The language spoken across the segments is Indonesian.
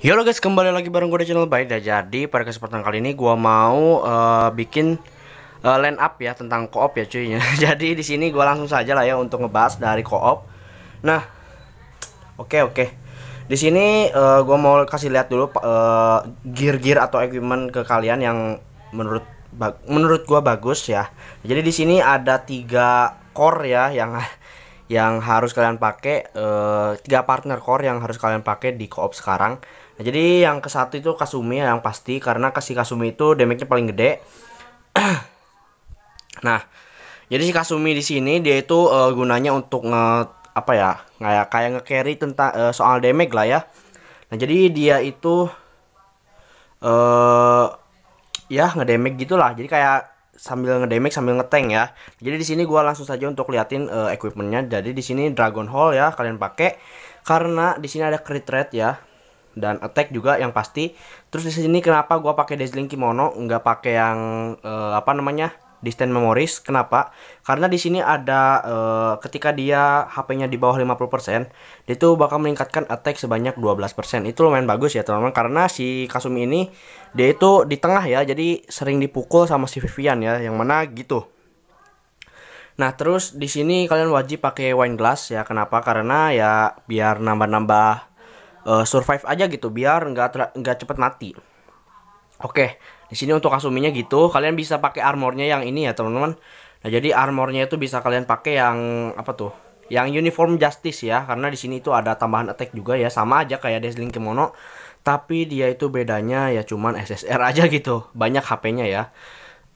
Halo guys, kembali lagi bareng gue di channel Baida. Jadi pada kesempatan kali ini gue mau uh, bikin uh, line up ya tentang koop ya cuy. Jadi di sini gue langsung saja lah ya untuk ngebahas dari koop. Nah, oke okay, oke. Okay. Di sini uh, gue mau kasih lihat dulu gear-gear atau equipment ke kalian yang menurut menurut gue bagus ya. Jadi di sini ada tiga core ya yang yang harus kalian pakai uh, tiga partner core yang harus kalian pakai di koop sekarang Nah, jadi yang ke satu itu Kasumi yang pasti karena kasih Kasumi itu damage-nya paling gede. nah, jadi si Kasumi di sini dia itu uh, gunanya untuk nge apa ya? kayak kayak nge-carry tentang uh, soal damage lah ya. Nah, jadi dia itu eh uh, ya ngedamage gitulah. Jadi kayak sambil ngedamage sambil ngeteng ya. Jadi di sini gua langsung saja untuk liatin uh, equipmentnya. Jadi di sini Dragon Hall ya kalian pakai karena di sini ada crit rate ya dan attack juga yang pasti. Terus di sini kenapa gua pakai dazzling kimono nggak pakai yang uh, apa namanya? distant memories. Kenapa? Karena di sini ada uh, ketika dia HP-nya di bawah 50%, dia itu bakal meningkatkan attack sebanyak 12%. Itu lumayan bagus ya, teman-teman. Karena si Kasumi ini dia itu di tengah ya, jadi sering dipukul sama si Vivian ya, yang mana gitu. Nah, terus di sini kalian wajib pakai wine glass ya. Kenapa? Karena ya biar nambah-nambah uh, survive aja gitu biar nggak nggak cepet mati. Oke, di sini untuk asuminya gitu. Kalian bisa pakai armornya yang ini ya teman-teman. Nah jadi armornya itu bisa kalian pakai yang apa tuh? Yang uniform justice ya, karena di sini itu ada tambahan attack juga ya, sama aja kayak Dazzling Kimono. Tapi dia itu bedanya ya cuman SSR aja gitu, banyak HP-nya ya.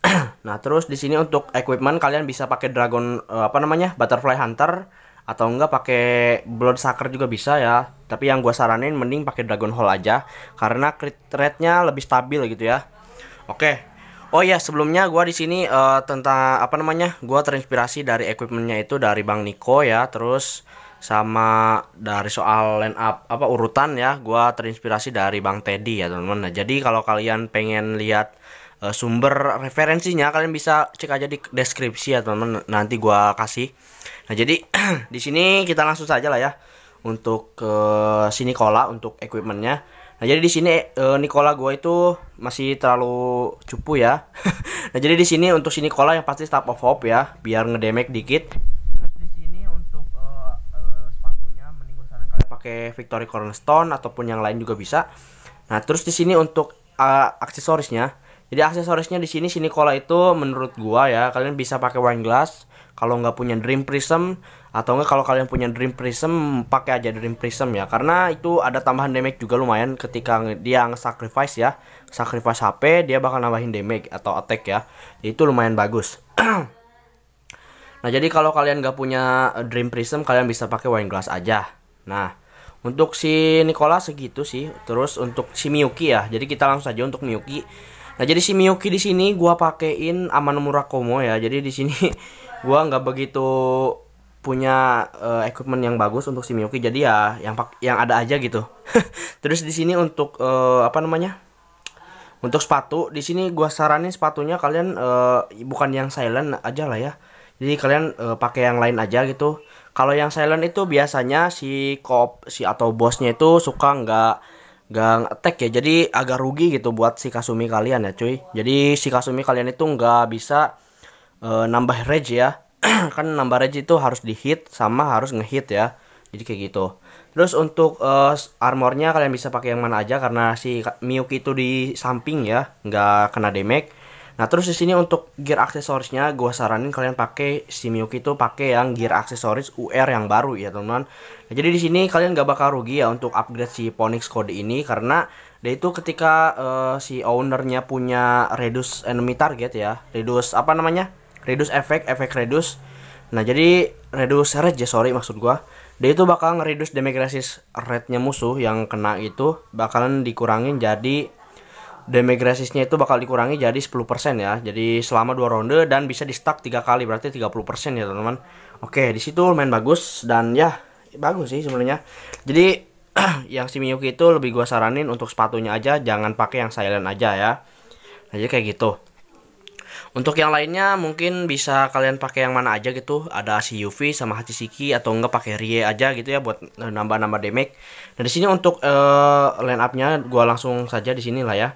nah terus di sini untuk equipment kalian bisa pakai dragon uh, apa namanya butterfly hunter atau enggak pakai bloodsucker juga bisa ya tapi yang gue saranin mending pakai dragon hall aja karena crit rate-nya lebih stabil gitu ya. Oke. Oh ya sebelumnya gue di sini uh, tentang apa namanya gue terinspirasi dari equipmentnya itu dari bang Niko ya terus sama dari soal line up apa urutan ya gue terinspirasi dari bang Teddy ya teman-teman. Nah, jadi kalau kalian pengen lihat uh, sumber referensinya kalian bisa cek aja di deskripsi ya teman-teman. Nanti gue kasih. Nah, jadi di sini kita langsung saja lah ya untuk ke si Nikola untuk equipmentnya. Nah, jadi di sini uh, Nikola gue itu masih terlalu cupu ya. nah, jadi di sini untuk si Nikola yang pasti Staff of Hope ya, biar ngedamage dikit. Terus di sini untuk uh, uh, sepatunya mending gue sarankan kalian pakai Victory Cornerstone ataupun yang lain juga bisa. Nah, terus di sini untuk uh, aksesorisnya jadi aksesorisnya di sini si Nikola itu menurut gua ya kalian bisa pakai wine glass kalau nggak punya dream prism atau enggak kalau kalian punya dream prism pakai aja dream prism ya. Karena itu ada tambahan damage juga lumayan ketika dia sacrifice ya. Sacrifice HP dia bakal nambahin damage atau attack ya. Itu lumayan bagus. Nah jadi kalau kalian nggak punya dream prism kalian bisa pakai wine glass aja. Nah untuk si Nikola segitu sih. Terus untuk si Miyuki ya. Jadi kita langsung saja untuk Miyuki. Nah jadi si Miyuki di sini gua pakein Amano Murakomo ya. Jadi di sini gua nggak begitu punya uh, equipment yang bagus untuk si Miyuki jadi ya yang yang ada aja gitu. Terus di sini untuk uh, apa namanya untuk sepatu di sini gua saranin sepatunya kalian uh, bukan yang silent aja lah ya. Jadi kalian uh, pakai yang lain aja gitu. Kalau yang silent itu biasanya si kop si atau bosnya itu suka nggak nggak attack ya. Jadi agak rugi gitu buat si Kasumi kalian ya cuy. Jadi si Kasumi kalian itu nggak bisa uh, nambah rage ya. Kan nambah rage itu harus di hit sama harus ngehit ya. Jadi kayak gitu. Terus untuk uh, armornya kalian bisa pakai yang mana aja karena si Miyuki itu di samping ya nggak kena damage. Nah terus di sini untuk gear aksesorisnya gue saranin kalian pakai si Miyuki itu pakai yang gear aksesoris UR yang baru ya teman-teman. Nah, jadi di sini kalian gak bakal rugi ya untuk upgrade si Ponix kode ini karena dia itu ketika uh, si ownernya punya reduce enemy target ya reduce apa namanya reduce efek efek reduce nah jadi reduce rate ya sorry maksud gua. Dia itu bakal ngereduce damage resist rate nya musuh yang kena itu bakalan dikurangin jadi damage itu bakal dikurangi jadi 10% ya. Jadi selama dua ronde dan bisa di stack tiga kali berarti 30% ya teman-teman. Oke di situ main bagus dan ya bagus sih sebenarnya. Jadi yang si Miyuki itu lebih gua saranin untuk sepatunya aja jangan pakai yang silent aja ya. Nah, jadi kayak gitu Untuk yang lainnya mungkin bisa kalian pakai yang mana aja gitu. Ada si UV sama Hachishiki atau enggak pakai Rie aja gitu ya buat eh, nambah-nambah damage. Nah di sini untuk uh, line up-nya langsung saja di sini lah ya.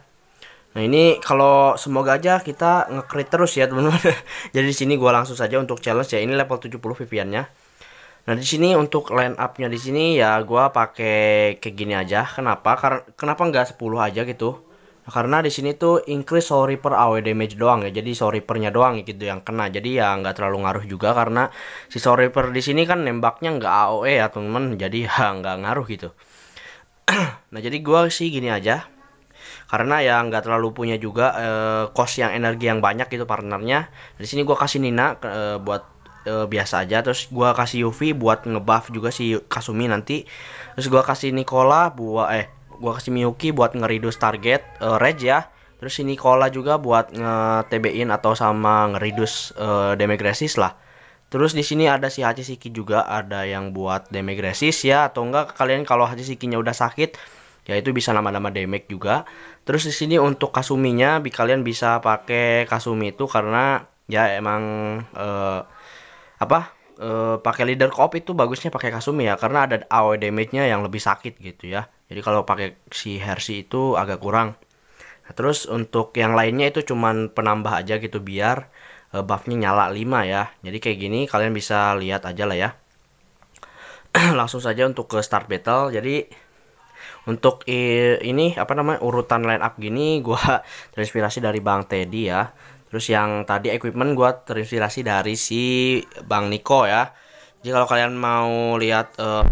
Nah ini kalau semoga aja kita ngekrit terus ya teman-teman. Jadi di sini gua langsung saja untuk challenge ya. Ini level 70 Vivian-nya. Nah di sini untuk line up-nya di sini ya gua pakai kayak gini aja. Kenapa? Karena kenapa nggak 10 aja gitu? Karena di sini tuh increase sorry per AW damage doang ya. Jadi sorry pernya doang gitu yang kena. Jadi ya nggak terlalu ngaruh juga karena si sorry per di sini kan nembaknya nggak AOE ya teman-teman. Jadi ya nggak ngaruh gitu. Nah jadi gua sih gini aja. Karena ya nggak terlalu punya juga eh, cost yang energi yang banyak gitu partnernya. Di sini gua kasih Nina eh, buat eh, biasa aja. Terus gua kasih UV buat ngebuff juga si Kasumi nanti. Terus gua kasih Nicola buat eh gua kasih Miyuki buat ngeridus target uh, Reg ya. Terus ini Nicola juga buat nge-TB-in atau sama ngeridus uh, damage resist lah. Terus di sini ada si Hachishiki juga ada yang buat damage resist ya atau enggak kalian kalau Hachishikinya udah sakit ya itu bisa nama-nama damage juga. Terus di sini untuk Kasuminya kalian bisa pakai Kasumi itu karena ya emang uh, apa uh, pakai leader co itu bagusnya pakai Kasumi ya karena ada AOE damage-nya yang lebih sakit gitu ya. Jadi kalau pakai si Hershey itu agak kurang. Nah, terus untuk yang lainnya itu cuman penambah aja gitu biar uh, buffnya nyala 5 ya. Jadi kayak gini kalian bisa lihat aja lah ya. Langsung saja untuk ke start battle. Jadi untuk ini apa namanya urutan line up gini gua terinspirasi dari Bang Teddy ya terus yang tadi equipment gua terinspirasi dari si Bang Niko ya. Jadi kalau kalian mau lihat uh,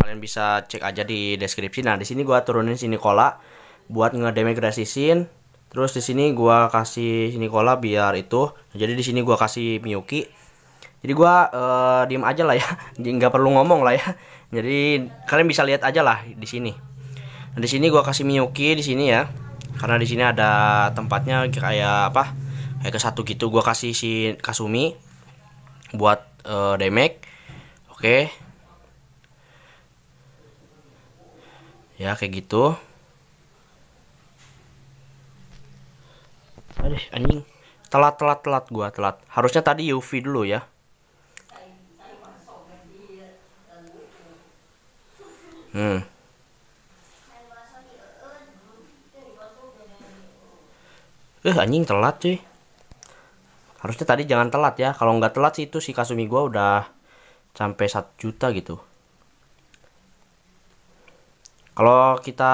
kalian bisa cek aja di deskripsi. Nah di sini gua turunin si Nicola buat ngedamage resisin terus di sini gua kasih Nicola biar itu. Jadi di sini gua kasih Miyuki. Jadi gua uh, diem aja lah ya. Nggak perlu ngomong lah ya. Jadi kalian bisa lihat aja lah di sini. Nah, di sini gua kasih Miyuki di sini ya karena di sini ada tempatnya kayak apa? Kayak ke satu gitu. Gua kasih si Kasumi buat uh, damage oke. Ya kayak gitu. Aduh, anjing. Telat telat telat gua telat. Harusnya tadi UV dulu ya. Hmm Eh anjing telat cuy Harusnya tadi jangan telat ya Kalau nggak telat sih itu si Kasumi gua udah Sampai 1 juta gitu kalau kita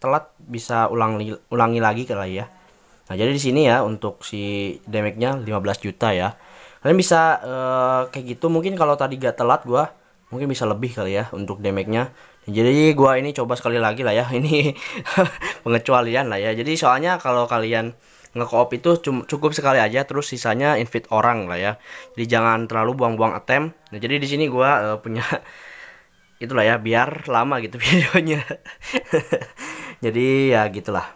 telat bisa ulangi ulangi lagi kali ya. Nah, jadi di sini ya untuk si damage-nya 15 juta ya. Kalian bisa uh, kayak gitu mungkin kalau tadi gak telat gua mungkin bisa lebih kali ya untuk damage-nya. Jadi gua ini coba sekali lagi lah ya. Ini pengecualian lah ya. Jadi soalnya kalau kalian nge-coop itu cukup sekali aja terus sisanya invite orang lah ya. Jadi jangan terlalu buang-buang attempt. Nah, jadi di sini gua uh, punya itulah ya biar lama gitu videonya. Jadi ya gitulah.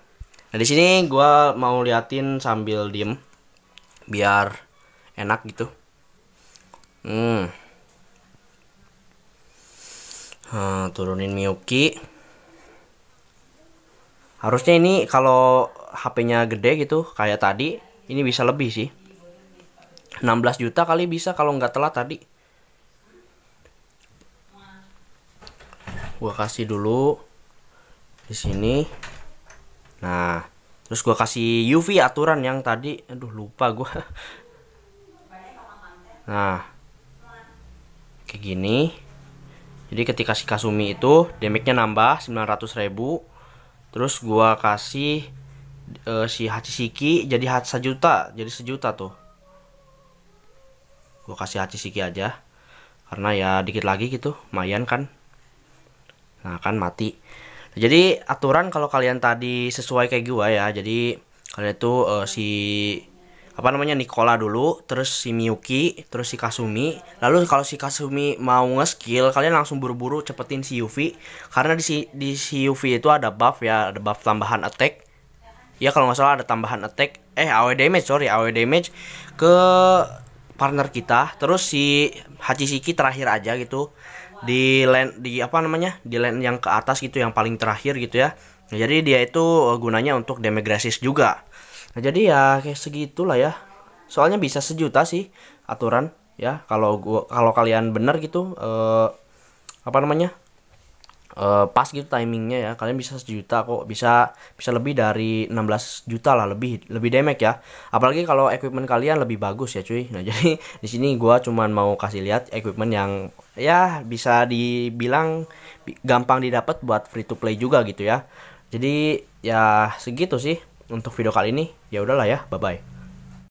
Nah di sini gue mau liatin sambil diem biar enak gitu. Hmm. Hmm, turunin Miyuki harusnya ini kalau HP-nya gede gitu kayak tadi ini bisa lebih sih. 16 juta kali bisa kalau nggak telat tadi. Gua kasih dulu di sini. Nah terus gua kasih UV aturan yang tadi. Aduh lupa gua. Nah kayak gini. Jadi ketika si Kasumi itu damage-nya nambah 900.000 terus gua kasih uh, si Hachishiki jadi sejuta jadi sejuta tuh. Gua kasih Hachishiki aja karena ya dikit lagi gitu lumayan kan. Nah kan mati. Jadi aturan kalau kalian tadi sesuai kayak gua ya jadi kalian itu uh, si apa namanya Nicola dulu terus si Miyuki terus si Kasumi. Lalu kalau si Kasumi mau nge-skill kalian langsung buru-buru cepetin si Yuvi karena di si di si Yuvi itu ada buff ya ada buff tambahan attack. Ya kalau nggak salah ada tambahan attack. Eh AW damage sorry AW damage ke partner kita. Terus si Hachishiki terakhir aja gitu. Di land di apa namanya di land yang ke atas gitu yang paling terakhir gitu ya. Jadi dia itu gunanya untuk damage juga nah jadi ya kayak segitulah ya. Soalnya bisa sejuta sih aturan ya. Kalau gua kalau kalian bener gitu eh, apa namanya eh, pas gitu timingnya ya. Kalian bisa sejuta kok. Bisa bisa lebih dari 16 juta lah lebih lebih damage ya. Apalagi kalau equipment kalian lebih bagus ya cuy. Nah jadi di sini gua cuman mau kasih lihat equipment yang ya bisa dibilang bi- gampang didapat buat free to play juga gitu ya. Jadi ya segitu sih untuk video kali ini ya udahlah ya bye bye